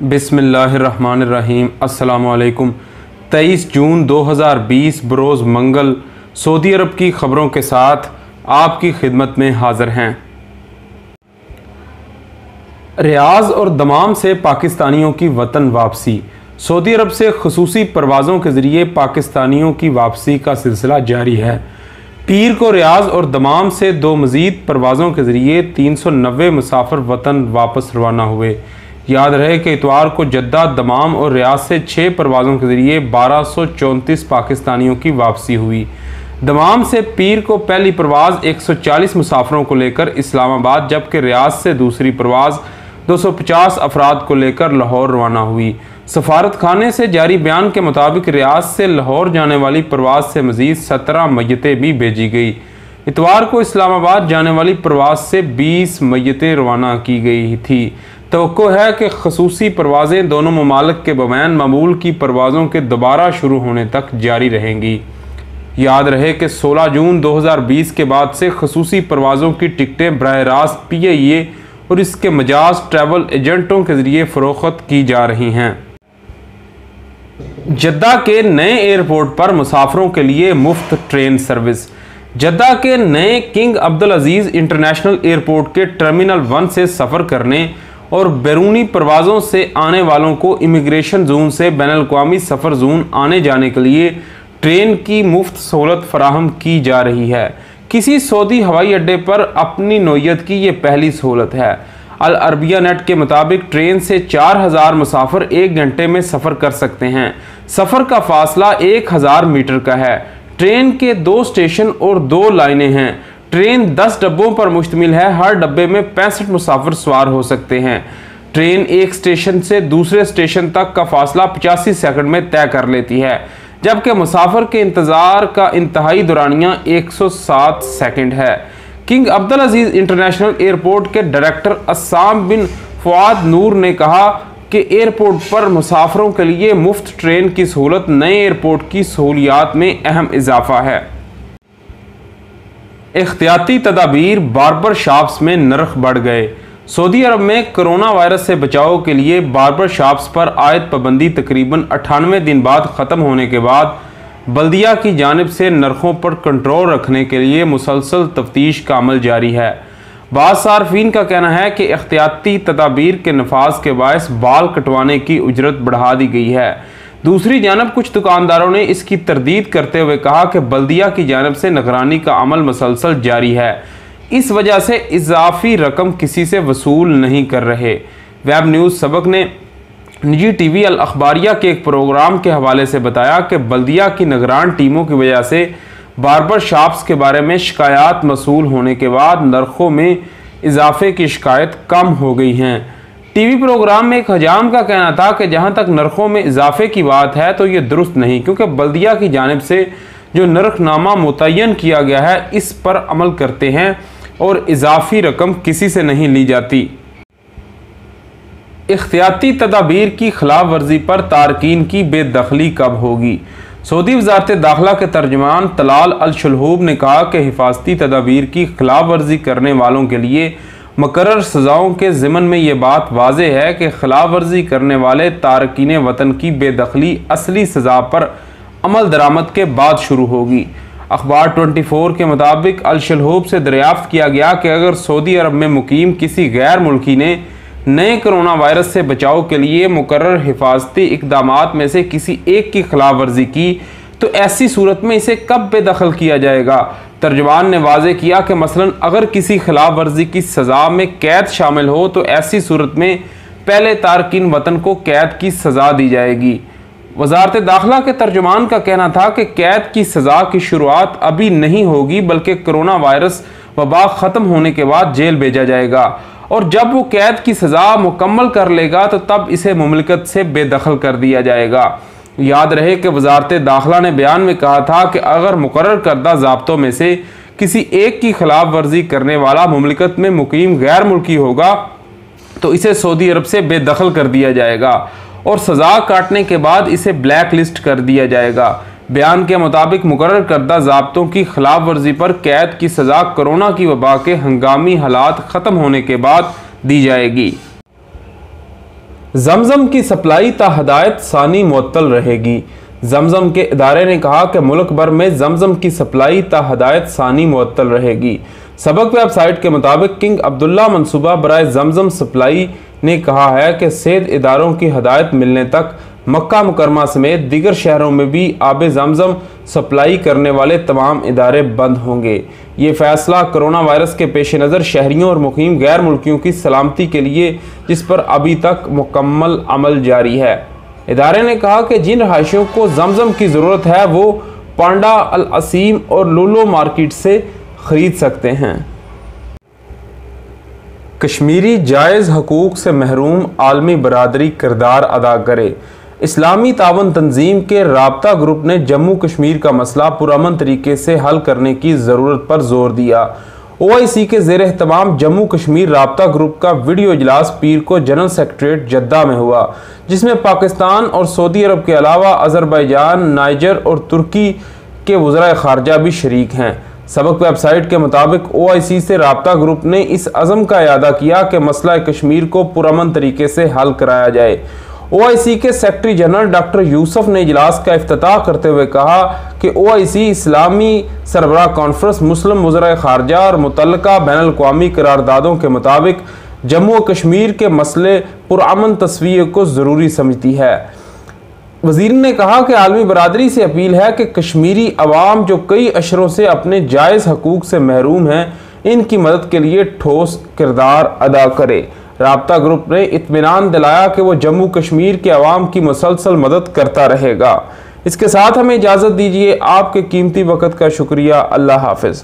बिसमीम असलकुम तेईस जून 2020 बरोज़ मंगल, सऊदी अरब की ख़बरों के साथ आपकी खिदमत में हाज़िर हैं। रियाज और दमाम से पाकिस्तानियों की वतन वापसी। सऊदी अरब से खसूसी परवाज़ों के ज़रिए पाकिस्तानियों की वापसी का सिलसिला जारी है। पीर को रियाज और दमाम से दो मज़ीद परवाज़ों के ज़रिए तीन सौ नबे मुसाफर वतन वापस रवाना हुए। याद रहे कि इतवार को जद्दा, दमाम और रियाज से छः परवाज़ों के ज़रिए बारह पाकिस्तानियों की वापसी हुई। दमाम से पीर को पहली परवाज़ 140 मुसाफरों को लेकर इस्लामाबाद, जबकि रियाज से दूसरी परवाज़ 250 अफराद को लेकर लाहौर रवाना हुई। सफारत खाने से जारी बयान के मुताबिक रियाज से लाहौर जाने वाली परवाज़ से मज़ीद सत्रह मैतें भी भेजी गई। इतवार को इस्लामाबाद जाने वाली प्रवास से 20 मैतें रवाना की गई थी। तो है कि खसूसी परवाज़ें दोनों ममालक के बमैन ममूल की परवाज़ों के दोबारा शुरू होने तक जारी रहेंगी। याद रहे कि 16 जून 2020 के बाद से खसूसी परवाज़ों की टिकटें बरह रास्त पी आई ए और इसके मजाज ट्रैवल एजेंटों के ज़रिए फ़रोख्त की जा रही हैं। जद्दा के नए एयरपोर्ट पर मुसाफरों के लिए मुफ़्त ट्रेन सर्विस। जद्दा के नए King Abdul Aziz international airport के टर्मिनल वन से सफ़र करने और बैरूनी परवाज़ों से आने वालों को इमिग्रेशन जोन से बैन अवी सफ़र जोन आने जाने के लिए ट्रेन की मुफ़्त सहूलत फराहम की जा रही है। किसी सऊदी हवाई अड्डे पर अपनी नोयत की ये पहली सहूलत है। अल अरबिया नेट के मुताबिक ट्रेन से चार हज़ार मुसाफर एक घंटे में सफ़र कर सकते हैं। सफ़र का फासला एक हज़ार मीटर का है। ट्रेन के दो स्टेशन और दो लाइनें हैं। ट्रेन 10 डब्बों पर मुश्तमिल है, हर डब्बे में पैंसठ मुसाफिर सवार हो सकते हैं। ट्रेन एक स्टेशन से दूसरे स्टेशन तक का फासला पचासी सेकंड में तय कर लेती है, जबकि मुसाफिर के इंतज़ार का इंतहाई दौरानिया 107 सेकंड है। King Abdul Aziz international airport के director Essam bin Fawad Noor ने कहा कि एयरपोर्ट पर मुसाफरों के लिए मुफ़्त ट्रेन की सहूलत नए एयरपोर्ट की सहूलियात में अहम इजाफा है। एहतियाती तदाबीर बारबर शॉप्स में नरख बढ़ गए। सऊदी अरब में कोरोना वायरस से बचाव के लिए बारबर शॉप्स पर आयद पाबंदी तकरीबन अठानवे दिन बाद ख़त्म होने के बाद बल्दिया की जानब से नरखों पर कंट्रोल रखने के लिए मुसलसल तफ्तीश का अमल जारी है। बाद सार्फिन का कहना है कि एहतियाती तदाबीर के नफाज के बायस बाल कटवाने की उजरत बढ़ा दी गई है। दूसरी जानब, कुछ दुकानदारों ने इसकी तरदीद करते हुए कहा कि बल्दिया की जानब से निगरानी का अमल मसलसल जारी है। इस वजह से इजाफी रकम किसी से वसूल नहीं कर रहे। वेब न्यूज़ सबक ने निजी टीवी अल अखबारिया के एक प्रोग्राम के हवाले से बताया कि बल्दिया की निगरान टीमों की वजह से बारबर शॉप्स के बारे में शिकायत मसूल होने के बाद नरखों में इजाफे की शिकायत कम हो गई हैं। टीवी प्रोग्राम में एक हजाम का कहना था कि जहाँ तक नरखों में इजाफे की बात है तो ये दुरुस्त नहीं, क्योंकि बल्दिया की जानब से जो नरखनामा मुतन किया गया है, इस पर अमल करते हैं और इजाफी रकम किसी से नहीं ली जाती। इख्तियाती तदाबीर की खिलाफ वर्जी पर तारकिन की बेदखली कब होगी? सऊदी वजारत दाखिला के तर्जमान तलाल अलशलहूब ने कहा कि हिफाजती तदाबीर की खिलाफ वर्जी करने वालों के लिए मकर सज़ाओं के ज़िमन में ये बात वाज है कि खिलाफ वर्जी करने वाले तारकिन वतन की बेदखली असली सज़ा पर अमल दरामद के बाद शुरू होगी। अखबार 24 के मुताबिक अलशलहूब से दरियाफ्त किया गया कि अगर सऊदी अरब में मुकीम किसी गैर मुल्की ने नए करोना वायरस से बचाव के लिए मुकर हिफाजती इकदाम में से किसी एक की खिलाफ वर्जी की तो ऐसी सूरत में इसे कब बेदखल किया जाएगा? तर्जमान ने वाजे किया कि मसलन अगर किसी खिलाफ वर्जी की सज़ा में कैद शामिल हो तो ऐसी सूरत में पहले तारकिन वतन को कैद की सज़ा दी जाएगी। वजारत दाखिला के तर्जमान का कहना था कि कैद की सज़ा की शुरुआत अभी नहीं होगी, बल्कि कोरोना वायरस वबा ख़त्म होने के बाद जेल भेजा जाएगा। और जब वो कैद की सज़ा मुकम्मल कर लेगा तो तब इसे ममलिकत से बेदखल कर दिया जाएगा। याद रहे कि वजारत दाखिला ने बयान में कहा था कि अगर मुकर करदा जबतों में से किसी एक की खिलाफ वर्जी करने वाला ममलिकत में मुकीम गैर मुल्की होगा तो इसे सऊदी अरब से बेदखल कर दिया जाएगा और सज़ा काटने के बाद इसे ब्लैक लिस्ट कर दिया जाएगा। बयान के मुताबिक मुकर करदा जबतों की खिलाफ वर्जी पर कैद की सज़ा कोरोना की वबा के हंगामी हालात ख़त्म होने के बाद दी जाएगी। जमजम की सप्लाई ता हदायत सानी मुअत्तल रहेगी। जमजम के इदारे ने कहा कि मुल्क भर में जमजम की सप्लाई ता हदायत सानी मुअत्तल रहेगी। सबक वेबसाइट के मुताबिक किंग अब्दुल्ला मनसूबा बरए जमजम सप्लाई ने कहा है कि सेहत इदारों की हदायत मिलने तक मक्का मुकरमा समेत दीगर शहरों में भी आब जमजम सप्लाई करने वाले तमाम इदारे बंद होंगे। ये फैसला कोरोना वायरस के पेश नज़र शहरीों और मुकीम गैर मुल्कियों की सलामती के लिए, जिस पर अभी तक मुकम्मल अमल जारी है। इदारे ने कहा कि जिन रहायशियों को जमजम की ज़रूरत है, वो पांडा अल असीम और लूलो मार्केट से ख़रीद सकते हैं। कश्मीरी जायज़ हकूक़ से महरूम आलमी बरदरी किरदार अदा करे। इस्लामी तावन तंजीम के रबता ग्रुप ने जम्मू कश्मीर का मसला पुरमन तरीके से हल करने की ज़रूरत पर ज़ोर दिया। ओ आई सी के जेर अहतमाम जम्मू कश्मीर रबता ग्रुप का वीडियो इजलास पीर को जनरल सेक्रेटरीट जद्दा में हुआ, जिसमें पाकिस्तान और सऊदी अरब के अलावा अजरबैजान, नाइजर और तुर्की के वज्रा खारजा भी शरीक हैं। सबक वेबसाइट के मुताबिक ओ आई सी से रबता ग्रुप ने इस अज़म का अदा किया कि मसला कश्मीर को पुरमन तरीके से हल कराया जाए। ओआईसी के सेक्रेटरी जनरल डॉक्टर यूसुफ ने इजलास का अफ्ताह करते हुए कहा कि ओआईसी इस्लामी सरबरा कॉन्फ्रेंस मुस्लिम मुजर खारजा और मुतल बैन अवी करारदादों के मुताबिक जम्मू कश्मीर के मसले पुरान तस्वीर को ज़रूरी समझती है। वज़ीर ने कहा कि आलमी बरदरी से अपील है कि कश्मीरी अवाम जो कई अशरों से अपने जायज़ हकूक़ से महरूम हैं, इनकी मदद के लिए ठोस किरदार अदा करे। रबता ग्रुप ने इतमान दिलाया कि वो जम्मू कश्मीर के आवाम की मुसलसल मदद करता रहेगा। इसके साथ हमें इजाज़त दीजिए। आपके कीमती वक़्त का शुक्रिया। अल्लाह हाफिज़।